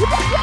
Yeah!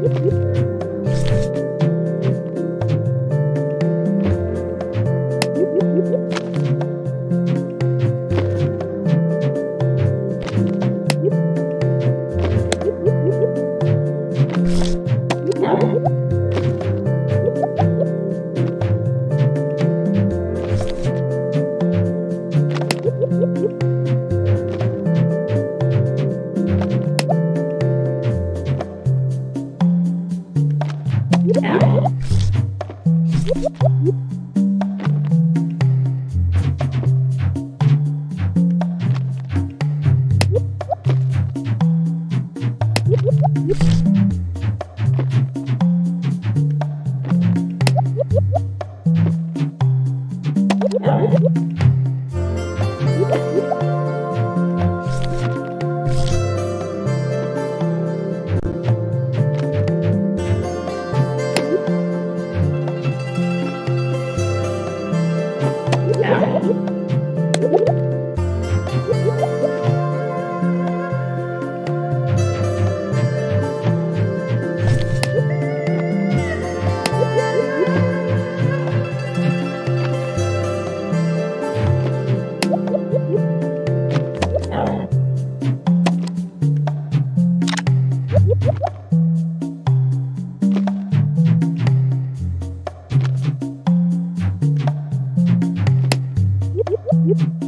Woo-hoo! you.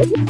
Ah.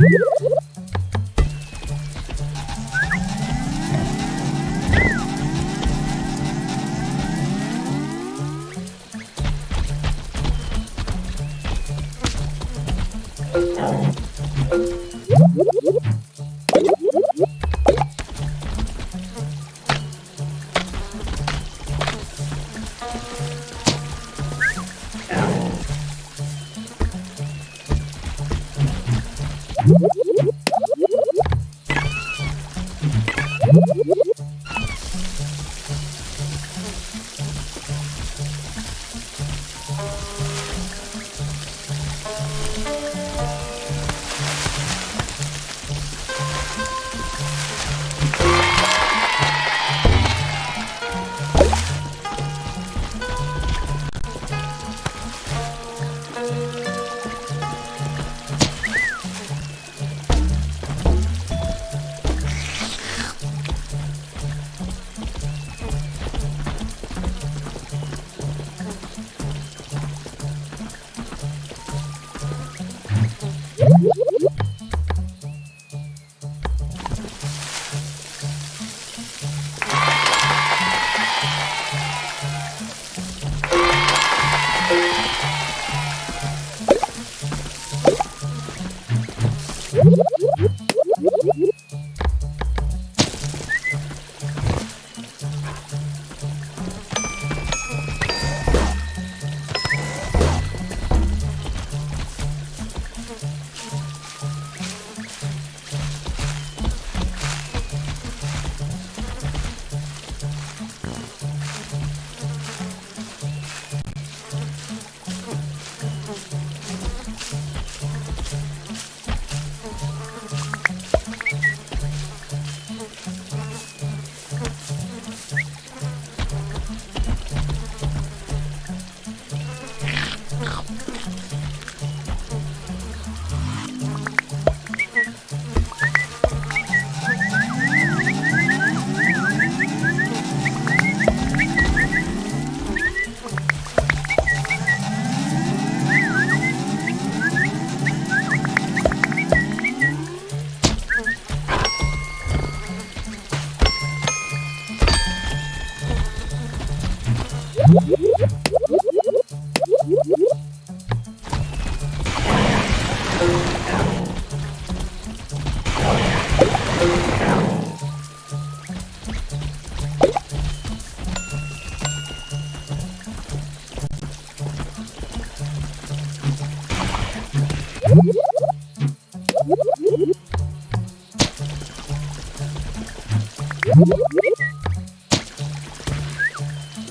Woo!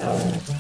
Oh,